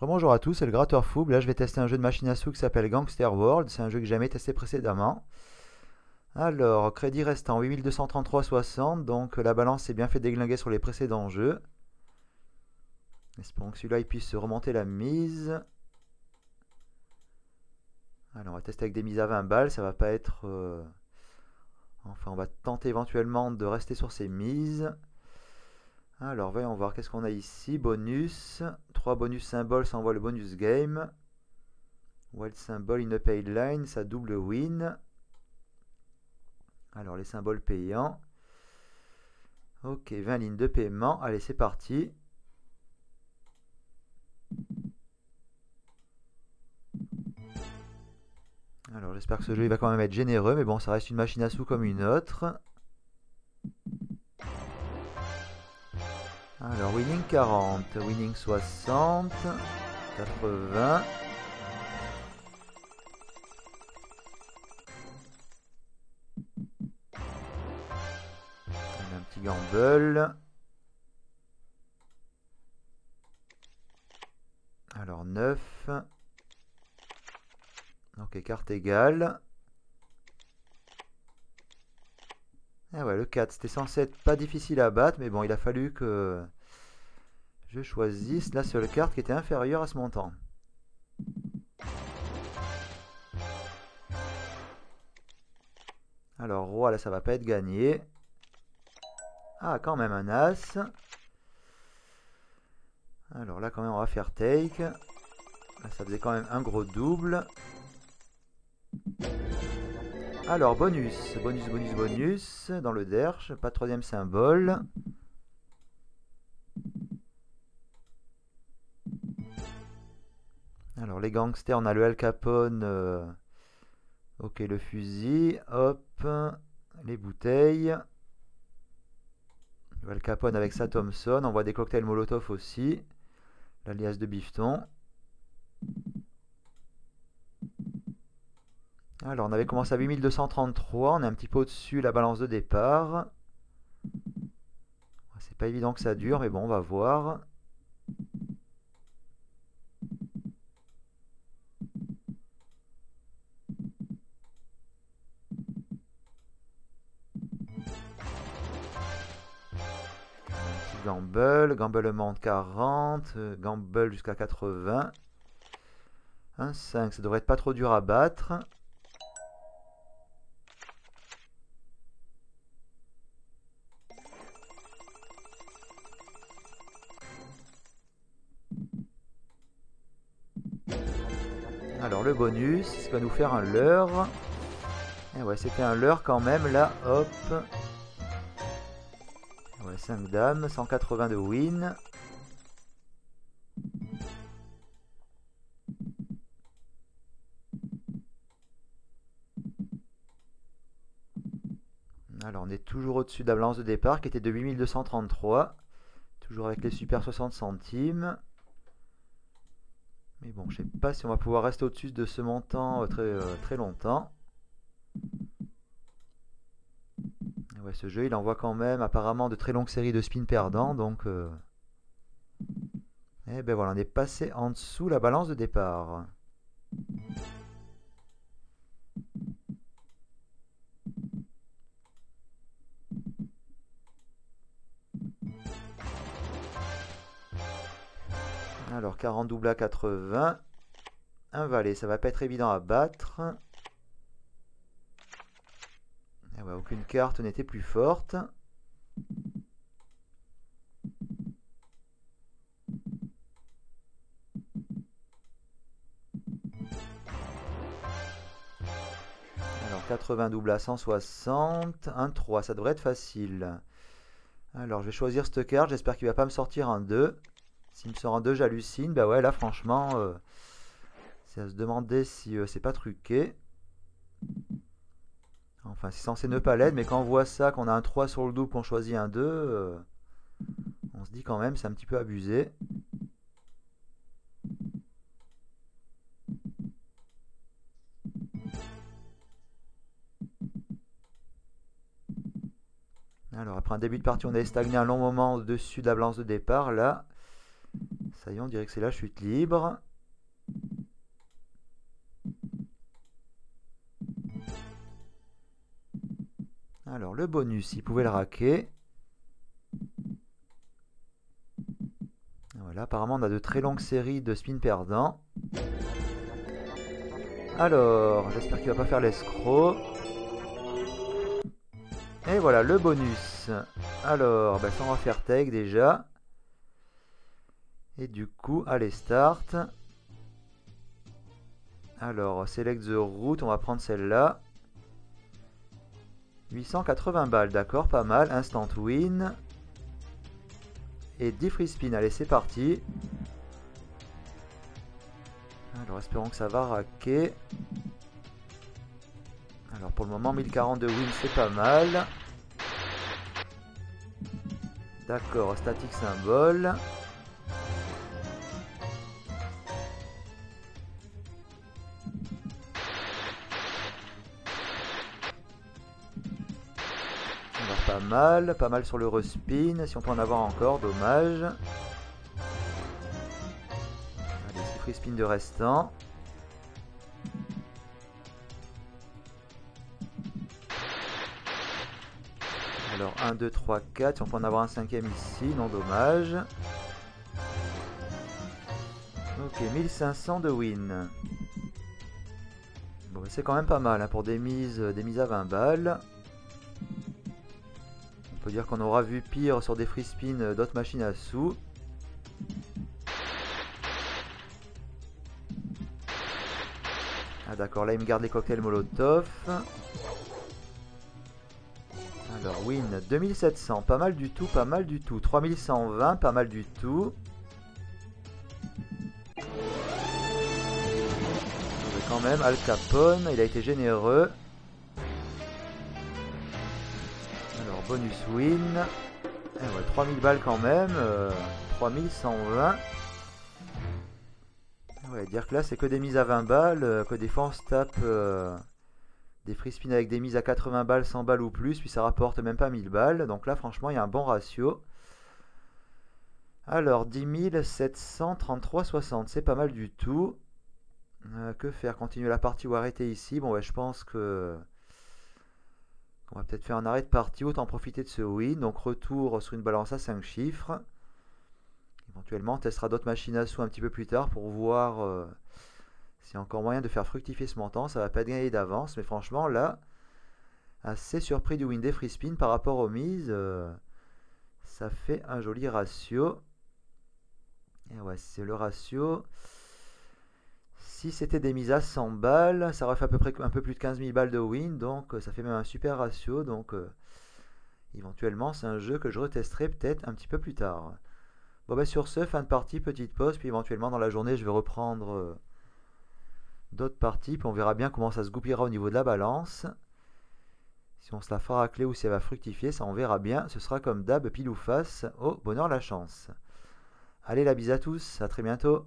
Bonjour à tous, c'est le Gratteur Fouble. Là, je vais tester un jeu de machine à sous qui s'appelle Gangster World. C'est un jeu que j'ai jamais testé précédemment. Alors, crédit restant 8233,60. Donc, la balance est bien fait déglinguer sur les précédents jeux. Espérons que celui-là il puisse remonter la mise. Alors, on va tester avec des mises à 20 balles. Ça va pas être. euh, Enfin, on va tenter éventuellement de rester sur ces mises. Alors, voyons voir qu'est-ce qu'on a ici? Bonus. 3 bonus symboles, ça envoie le bonus game. Wild symbol in a paid line, ça double win. Alors, les symboles payants. Ok, 20 lignes de paiement. Allez, c'est parti. Alors, j'espère que ce jeu il va quand même être généreux, mais bon, ça reste une machine à sous comme une autre. Alors, winning 40, winning 60, 80. On a un petit gamble. Alors, 9. Ok, carte égale. Ah ouais, le 4, c'était censé être pas difficile à battre, mais bon, il a fallu que je choisisse la seule carte qui était inférieure à ce montant. Alors, roi, là, ça va pas être gagné. Ah, quand même un as. Alors là, quand même, on va faire take. Ça faisait quand même un gros double. Alors, bonus, bonus, bonus, bonus, dans le derche, pas troisième symbole. Alors, les gangsters, on a le Al Capone, euh, ok, le fusil, hop, les bouteilles. Le Al Capone avec sa Thompson, on voit des cocktails Molotov aussi, l'alias de Bifton. Alors, on avait commencé à 8233, on est un petit peu au-dessus la balance de départ. C'est pas évident que ça dure, mais bon, on va voir. Gamble, gamble monte 40, euh, gamble jusqu'à 80. Un 5, ça devrait être pas trop dur à battre. Alors le bonus, ça va nous faire un leurre. Et ouais, c'était un leurre quand même, là, hop. Ouais, 5 dames, 180 de win. Alors on est toujours au-dessus de la balance de départ qui était de 8233. Toujours avec les super 60 centimes. Bon, je sais pas si on va pouvoir rester au-dessus de ce montant euh, très, euh, très longtemps. Ce jeu, il envoie quand même apparemment de très longues séries de spins perdants. Donc, euh... et ben voilà, on est passé en dessous la balance de départ. Alors 40 double à 80. Un valet, ça va pas être évident à battre. Ah aucune carte n'était plus forte. Alors 80 double à 160. Un 3, ça devrait être facile. Alors je vais choisir cette carte, j'espère qu'il va pas me sortir un 2. S'il me sort un 2, j'hallucine. Bah ouais, là, franchement, euh, c'est à se demander si euh, c'est pas truqué. Enfin, c'est censé ne pas l'être, mais quand on voit ça, qu'on a un 3 sur le double, qu'on choisit un 2, euh, on se dit quand même, c'est un petit peu abusé. Alors, après un début de partie, on est stagné un long moment au-dessus de la balance de départ. Là, Ça y est, on dirait que c'est la chute libre. Alors, le bonus, il pouvait le raquer. Voilà, apparemment, on a de très longues séries de spins perdants. Alors, j'espère qu'il va pas faire l'escroc. Et voilà, le bonus. Alors, ben, ça on va faire tag déjà. Et du coup, allez, start. Alors, select the route, on va prendre celle-là. 880 balles, d'accord, pas mal. Instant win. Et 10 free spin, allez, c'est parti. Alors, espérons que ça va raquer. Alors, pour le moment, 1040 de win, c'est pas mal. D'accord, statique symbole. Pas mal, pas mal sur le respin, si on peut en avoir encore, dommage. Allez, c'est free spin de restant. Alors 1, 2, 3, 4. Si on peut en avoir un cinquième ici, non dommage. Ok, 1500 de win. Bon, c'est quand même pas mal hein, pour des mises à 20 balles. On peut dire qu'on aura vu pire sur des free spins d'autres machines à sous. Ah d'accord, là il me garde les cocktails Molotov. Alors, win 2700, pas mal du tout, pas mal du tout. 3120, pas mal du tout. Mais quand même, Al Capone, il a été généreux. Bonus win. Eh ouais, 3000 balles quand même. 3120. Euh, ouais, dire que là, c'est que des mises à 20 balles, euh, que des fois on se tape... Euh, des free spins avec des mises à 80 balles, 100 balles ou plus, puis ça rapporte même pas 1000 balles. Donc là, franchement, il y a un bon ratio. Alors, 10 733,60, c'est pas mal du tout. Euh, que faire? Continuer la partie ou arrêter ici? Bon, ouais, je pense que... On va peut-être faire un arrêt de partie, autant profiter de ce win. Donc retour sur une balance à 5 chiffres. Éventuellement, on testera d'autres machines à sous un petit peu plus tard pour voir... Euh, s'il y a encore moyen de faire fructifier ce montant, ça va pas être gagné d'avance. Mais franchement, là, assez surpris du win des free spin par rapport aux mises. Euh, ça fait un joli ratio. Et ouais, c'est le ratio. Si c'était des mises à 100 balles, ça aurait fait à peu près un peu plus de 15 000 balles de win. Donc euh, ça fait même un super ratio. Donc euh, éventuellement, c'est un jeu que je retesterai peut-être un petit peu plus tard. Bon bah sur ce, fin de partie, petite pause. Puis éventuellement dans la journée, je vais reprendre d'autres parties, puis on verra bien comment ça se goupillera au niveau de la balance. Si on se la fera clé ou si elle va fructifier, ça on verra bien. Ce sera comme d'hab, pile ou face. Au bonheur la chance. Allez la bise à tous, à très bientôt.